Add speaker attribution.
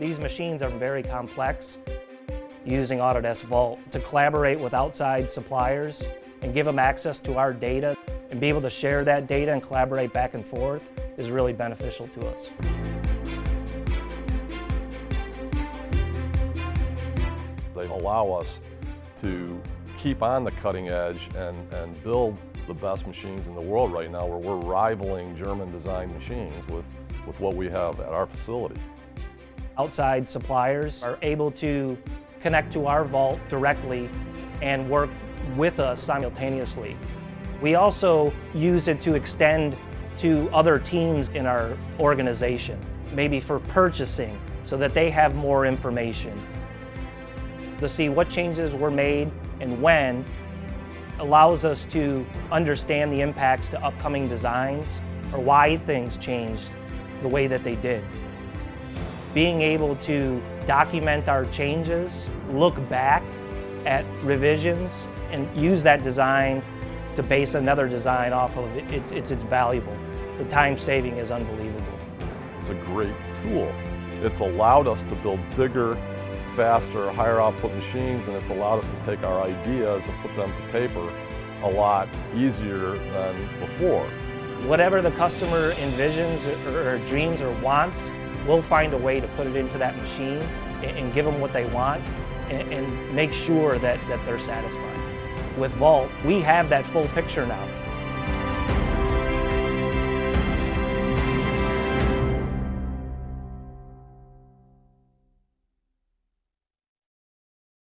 Speaker 1: These machines are very complex using Autodesk Vault to collaborate with outside suppliers and give them access to our data and be able to share that data and collaborate back and forth is really beneficial to us.
Speaker 2: They allow us to keep on the cutting edge and, and build the best machines in the world right now where we're rivaling German designed machines with, with what we have at our facility.
Speaker 1: Outside suppliers are able to connect to our vault directly and work with us simultaneously. We also use it to extend to other teams in our organization, maybe for purchasing, so that they have more information. To see what changes were made and when allows us to understand the impacts to upcoming designs or why things changed the way that they did. Being able to document our changes, look back at revisions, and use that design to base another design off of it, it's, it's, it's valuable. The time saving is unbelievable.
Speaker 2: It's a great tool. It's allowed us to build bigger, faster, higher output machines, and it's allowed us to take our ideas and put them to paper a lot easier than before.
Speaker 1: Whatever the customer envisions or, dreams or wants, we'll find a way to put it into that machine and, give them what they want and, and make sure that, that they're satisfied. With Vault, we have that full picture now.